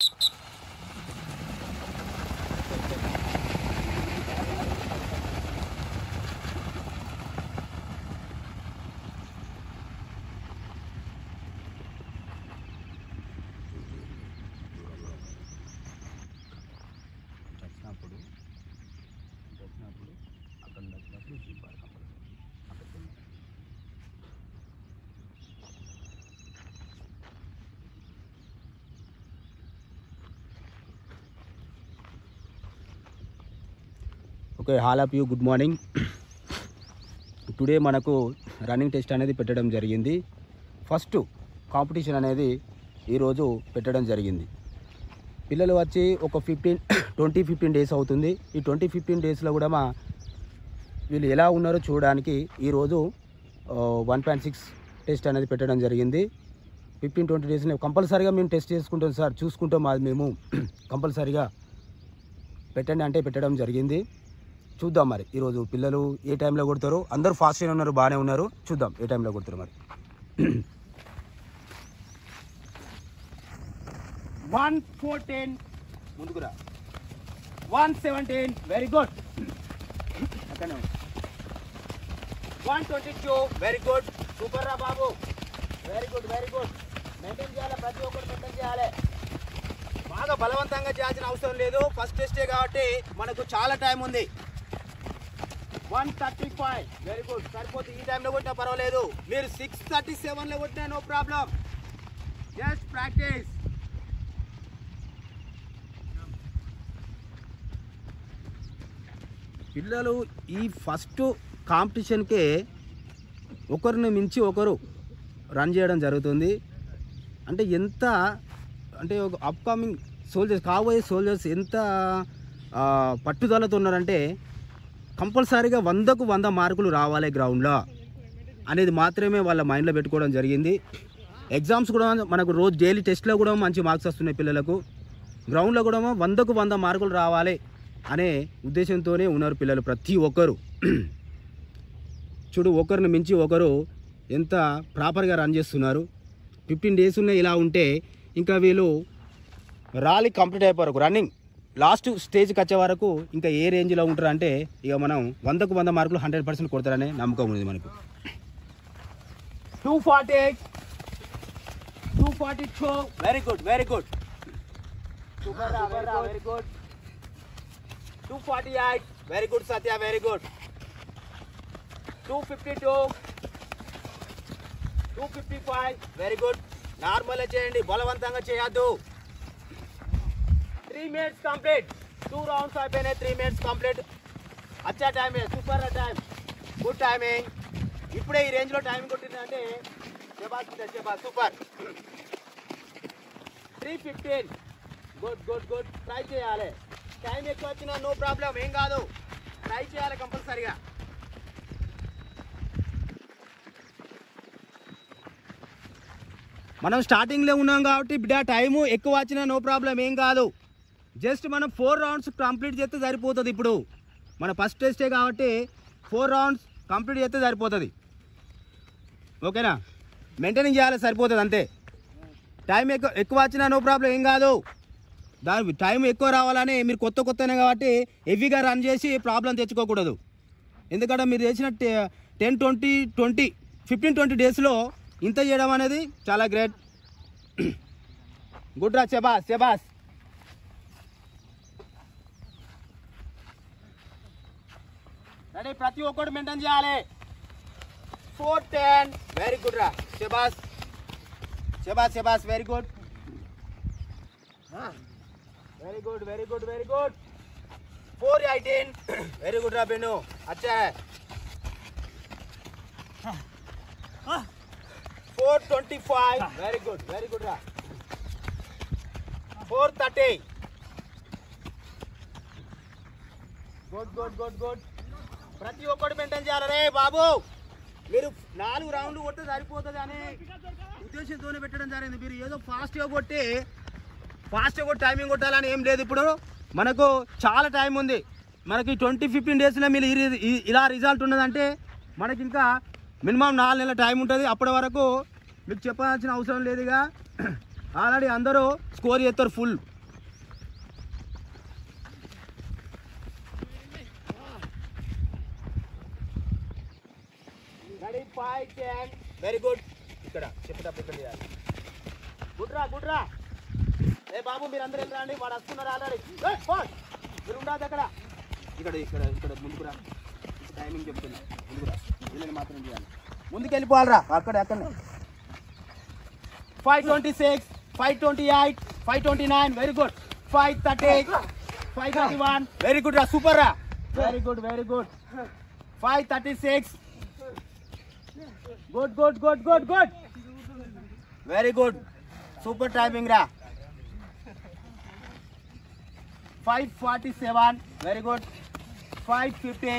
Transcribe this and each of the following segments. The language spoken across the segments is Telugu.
you. Okay all of you good morning. Today మనకు రన్నింగ్ టెస్ట్ అనేది పెట్టడం జరిగింది. ఫస్ట్ కాంపిటీషన్ అనేది ఈరోజు పెట్టడం జరిగింది. పిల్లలు వచ్చి ఒక ఫిఫ్టీన్ ట్వంటీ ఫిఫ్టీన్ డేస్ అవుతుంది. ఈ ట్వంటీ ఫిఫ్టీన్ డేస్లో కూడా మా వీళ్ళు ఎలా ఉన్నారో చూడడానికి ఈరోజు వన్ పాయింట్ సిక్స్ టెస్ట్ అనేది పెట్టడం జరిగింది. ఫిఫ్టీన్ ట్వంటీ డేస్లో కంపల్సరీగా మేము టెస్ట్ చేసుకుంటాం సార్ చూసుకుంటాం అది మేము. కంపల్సరీగా పెట్టండి అంటే పెట్టడం జరిగింది. చూద్దాం మరి. ఈరోజు పిల్లలు ఏ టైంలో కొడతారు అందరూ ఫాస్ట్గా ఉన్నారు బాగానే ఉన్నారు. చూద్దాం ఏ టైంలో కొడతారు మరి. One fourteen ముందుకురా one seventeen very good one twenty two very good super రా బాబు. Very good very good maintain చేయాలి ప్రతి ఒక్కరు మెయింటైన్ చేయాలి. బాగా బలవంతంగా చేయాల్సిన అవసరం లేదు. ఫస్ట్ టెస్టే కాబట్టి మనకు చాలా టైం ఉంది. One thirty five. Very good సరిపోతే ఈ టైంలో కొట్టినా పర్వాలేదు. మీరు సిక్స్ థర్టీ సెవెన్లో కొట్టినా నో ప్రాబ్లం జస్ట్ ప్రాక్టీస్ పిల్లలు ఈ ఫస్ట్ కాంపిటీషన్కే ఒకరిని మించి ఒకరు రన్ చేయడం జరుగుతుంది. అంటే ఎంత అంటే ఒక అప్కమింగ్ సోల్జర్స్ కాబోయే సోల్జర్స్ ఎంత పట్టుదలతో ఉన్నారంటే కంపల్సరీగా వందకు వంద మార్కులు రావాలి గ్రౌండ్లో అనేది మాత్రమే వాళ్ళ మైండ్లో పెట్టుకోవడం జరిగింది. ఎగ్జామ్స్ కూడా మనకు రోజు డైలీ టెస్ట్లో కూడా మంచి మార్క్స్ వస్తున్నాయి పిల్లలకు. గ్రౌండ్లో కూడా వందకు వంద మార్కులు రావాలి అనే ఉద్దేశంతోనే ఉన్నారు పిల్లలు ప్రతి ఒక్కరు. చూడు ఒకరిని మించి ఒకరు ఎంత ప్రాపర్గా రన్ చేస్తున్నారు. ఫిఫ్టీన్ డేస్ ఉన్న ఇలా ఉంటే ఇంకా వీళ్ళు ర్యాలీ కంప్లీట్ అయిపోరు రన్నింగ్. లాస్ట్ స్టేజ్కి వచ్చే వరకు ఇంకా ఏ రేంజ్లో ఉంటారు అంటే ఇక మనం వందకు వంద మార్కులు హండ్రెడ్ పర్సెంట్ కొడతారనే నమ్మకం ఉంది మనకు. Two forty eight two forty two very good very good very good two forty eight very good Satya very good two fifty two two fifty five very good నార్మల్గా చేయండి బలవంతంగా చేయొద్దు. three minutes complete two rounds అయిపోయినాయి త్రీ మినిట్స్ కంప్లీట్ అచ్చా టైమే సూపర్ టైం గుడ్ టైమింగ్ ఇప్పుడే ఈ రేంజ్లో timing కొట్టిందంటే శబాస్ శబాస్ super three fifteen good good good try చేయాలి టైం ఎక్కువ వచ్చినా నో ప్రాబ్లం ఏం కాదు ట్రై చేయాలి కంపల్సరీగా మనం స్టార్టింగ్లో ఉన్నాం కాబట్టి బిడ్డ టైము ఎక్కువ వచ్చినా నో ప్రాబ్లం ఏం కాదు జస్ట్ మనం ఫోర్ రౌండ్స్ కంప్లీట్ చేస్తే సరిపోతుంది ఇప్పుడు. మన ఫస్ట్ టెస్టే కాబట్టి ఫోర్ రౌండ్స్ కంప్లీట్ చేస్తే సరిపోతుంది. ఓకేనా? మెయింటైనింగ్ చేయాలి సరిపోతుంది అంతే. టైం ఎక్కువ ఎక్కువ వచ్చినా నో ప్రాబ్లం ఏం కాదు. దాని టైం ఎక్కువ రావాలని మీరు కొత్త కొత్తనే కాబట్టి హెవీగా రన్ చేసి ప్రాబ్లం తెచ్చుకోకూడదు. ఎందుకంటే మీరు చేసిన ten twenty twenty fifteen twenty డేస్లో ఇంత చేయడం అనేది చాలా గ్రేట్ గుడ్ రా శబాస్ శబాస్ రెడీ ప్రతి ఒక్కటి మెయింటైన్ చేయాలి ఫోర్ టెన్ వెరీ గుడ్ రా శబాస్ శబాస్ శబాస్ very good very good very good very good four eighteen very good రా బెను అచ్చా four twenty five very good very good రా four thirty good good good good ప్రతి ఒక్కటి మెయింటైన్ చేయాలి రే బాబు? మీరు నాలుగు రౌండ్లు కొడితే సరిపోతుంది అనే ఉద్దేశంతోనే పెట్టడం జరిగింది. మీరు ఏదో ఫాస్ట్గా కొట్టి ఫాస్ట్గా కొట్టి టైమింగ్ కొట్టాలని ఏం లేదు ఇప్పుడు. మనకు చాలా టైం ఉంది. మనకి ట్వంటీ ఫిఫ్టీన్ డేస్లో మీరు ఇలా రిజల్ట్ ఉన్నదంటే మనకి ఇంకా మినిమం నాలుగు నెలల టైం ఉంటుంది. అప్పటి వరకు మీకు చెప్పాల్సిన అవసరం లేదుగా ఆల్రెడీ అందరూ స్కోర్ చేస్తారు full. Five ten. Very good ఇక్కడ చెప్పేటప్పుడు ఇక్కడ చేయాలి. గుడ్ రా గుడ్ రా ఏ బాబు మీరు అందరూ వెళ్ళి రండి? వాడు వస్తున్నారు ఆల్రెడీ మీరు ఉండదు అక్కడ. ఇక్కడ ఇక్కడ ఇక్కడ ముందుకు రా. టైమింగ్ చెప్తున్నా. ముందుకు రా. వీళ్ళని మాత్రం చేయాలి. ముందుకు వెళ్ళిపోవాలరా అక్కడ అక్కడ five twenty six five twenty eight five twenty nine very good five thirty eight five thirty one very good రా. సూపర్ రా. Very good very good five thirty six good good good good good very good super timing రా five forty seven very good five fifty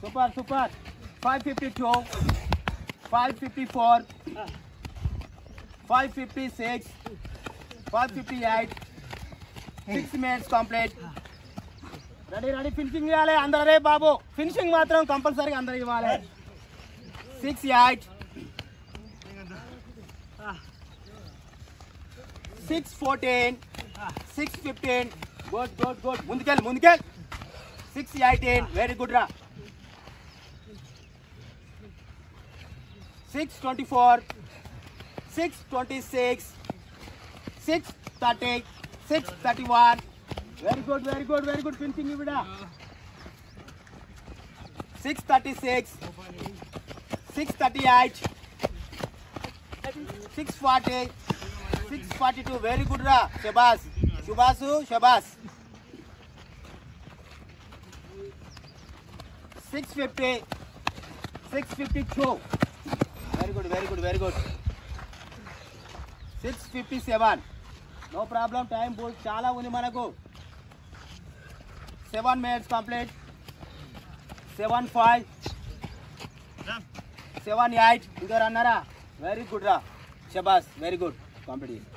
super super five fifty two five fifty four five fifty six five fifty eight six minutes complete ready ready finishing ఇవ్వాలి అందరే బాబు ఫినిషింగ్ మాత్రం కంపల్సరీగా అందరికి ఇవ్వాలి Six yard. Six fourteen. Six fifteen. Good, good, good. Mundikel, mundikel. Six eighteen. Very good, ra. Six twenty-four. Six twenty-six. Six thirty. Six thirty-one. Very good, very good, very good. Finishing, Ibida. Six thirty-six. 638 640 642 very good ra shabas shubasu shabas 650 652 very good very good very good 657 no problem time board చాలా ఉంది మనకు seven minutes complete seven five seven eight ఇంకా అన్నారా వెరీ గుడ్ రా శబాస్ వెరీ గుడ్ కంప్లీట్